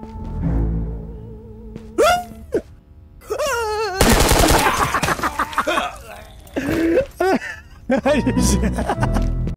何し